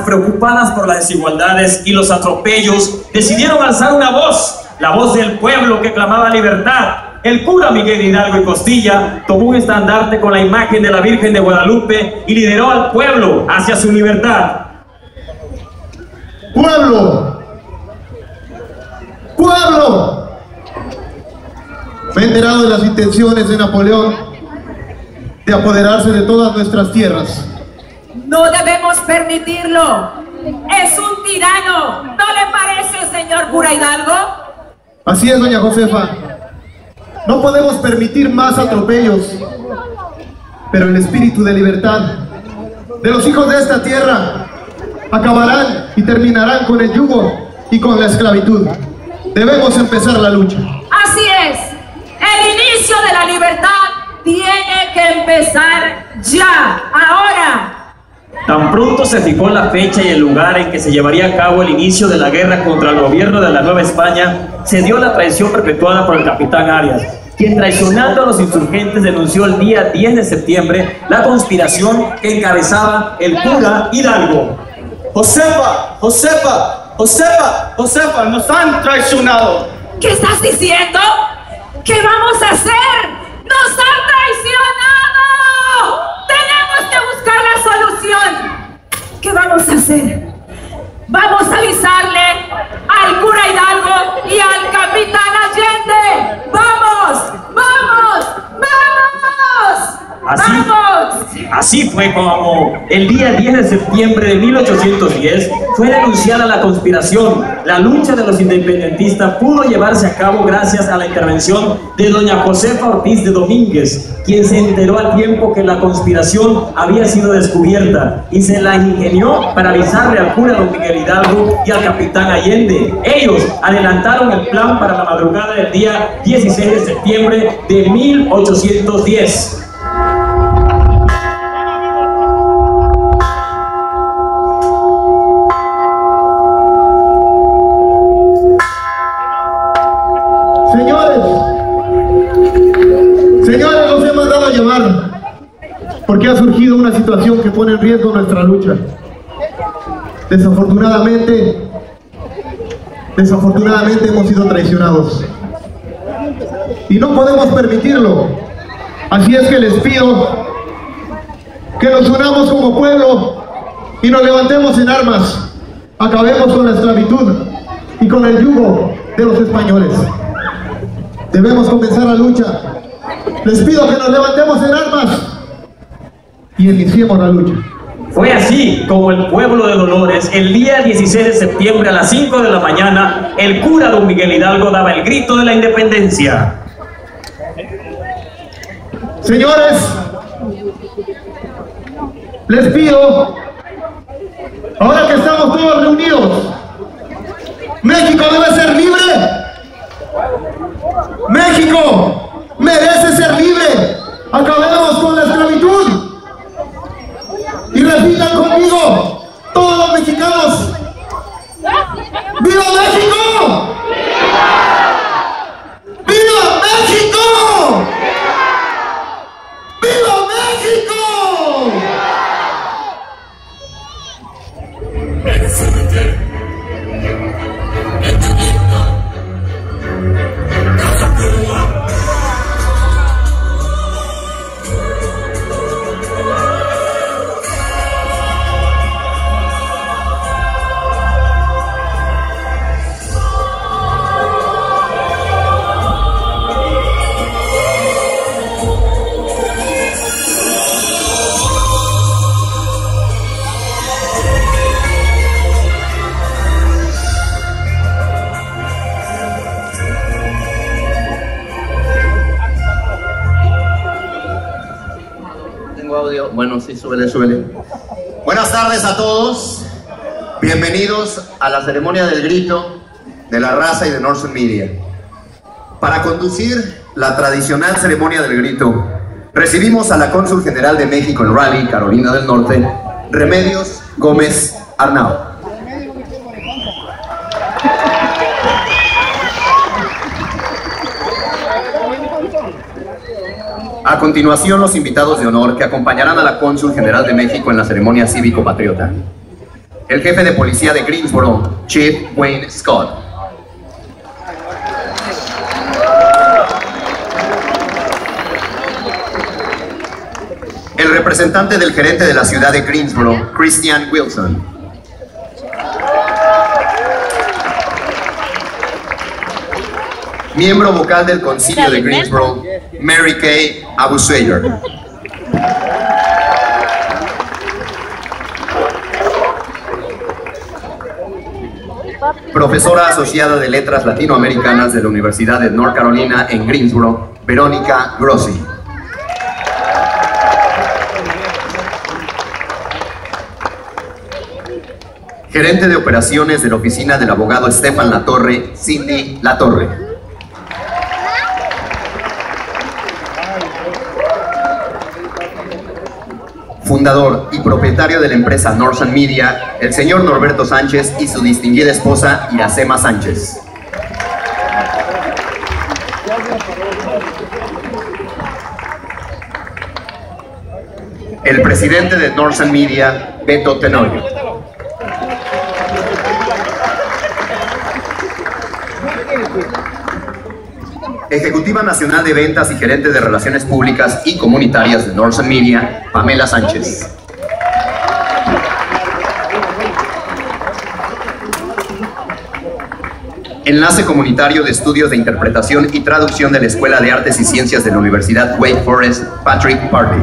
preocupadas por las desigualdades y los atropellos, decidieron alzar una voz, la voz del pueblo que clamaba libertad. El cura Miguel Hidalgo y Costilla tomó un estandarte con la imagen de la Virgen de Guadalupe y lideró al pueblo hacia su libertad. ¡Pueblo! ¡Pueblo! Me enterado de las intenciones de Napoleón de apoderarse de todas nuestras tierras. No debemos permitirlo. Es un tirano. ¿No le parece, señor cura Hidalgo? Así es, doña Josefa. No podemos permitir más atropellos. Pero el espíritu de libertad de los hijos de esta tierra acabarán y terminarán con el yugo y con la esclavitud. Debemos empezar la lucha. Así es. El inicio de la libertad tiene que empezar ya, ahora. Tan pronto se fijó la fecha y el lugar en que se llevaría a cabo el inicio de la guerra contra el gobierno de la Nueva España, se dio la traición perpetuada por el capitán Arias, quien traicionando a los insurgentes denunció el día 10 de septiembre la conspiración que encabezaba el cura Hidalgo. Josefa, Josefa, Josefa, Josefa, nos han traicionado. ¿Qué estás diciendo? ¿Qué vamos a hacer? ¡Nos han traicionado! ¡Tenemos que buscar la solución! ¿Qué vamos a hacer? Vamos a avisarle así fue como el día 10 de septiembre de 1810 fue denunciada la conspiración. La lucha de los independentistas pudo llevarse a cabo gracias a la intervención de doña Josefa Ortiz de Domínguez, quien se enteró al tiempo que la conspiración había sido descubierta y se la ingenió para avisarle al cura don Miguel Hidalgo y al capitán Allende. Ellos adelantaron el plan para la madrugada del día 16 de septiembre de 1810. Llamar porque ha surgido una situación que pone en riesgo nuestra lucha. Desafortunadamente, desafortunadamente hemos sido traicionados. Y no podemos permitirlo. Así es que les pido que nos unamos como pueblo y nos levantemos en armas. Acabemos con la esclavitud y con el yugo de los españoles. Debemos comenzar la lucha. Les pido que nos levantemos en armas y iniciemos la lucha. Fue así como el pueblo de Dolores, el día 16 de septiembre a las 5 de la mañana, el cura don Miguel Hidalgo daba el grito de la independencia. Señores, les pido, ahora que estamos todos reunidos, México debe ser mort audio. Bueno, sí, súbele, súbele. Buenas tardes a todos. Bienvenidos a la ceremonia del grito de la raza y de Northern Media. Para conducir la tradicional ceremonia del grito, recibimos a la cónsul general de México en Raleigh, Carolina del Norte, Remedios Gómez Arnau. A continuación, los invitados de honor que acompañarán a la cónsul general de México en la ceremonia cívico-patriota. el jefe de policía de Greensboro, Chief Wayne Scott. El representante del gerente de la ciudad de Greensboro, Christian Wilson. Miembro vocal del concilio de Greensboro, Mary Kay Abusayer. Profesora asociada de Letras Latinoamericanas de la Universidad de North Carolina en Greensboro, Verónica Grossi. Gerente de operaciones de la oficina del abogado Estefan Latorre, Cindy Latorre. Fundador y propietario de la empresa Northern Media, el señor Norberto Sánchez y su distinguida esposa Iracema Sánchez. El presidente de Northern Media, Beto Tenorio. Ejecutiva Nacional de Ventas y Gerente de Relaciones Públicas y Comunitarias de Northern Media, Pamela Sánchez. Enlace Comunitario de Estudios de Interpretación y Traducción de la Escuela de Artes y Ciencias de la Universidad Wake Forest, Patrick Party.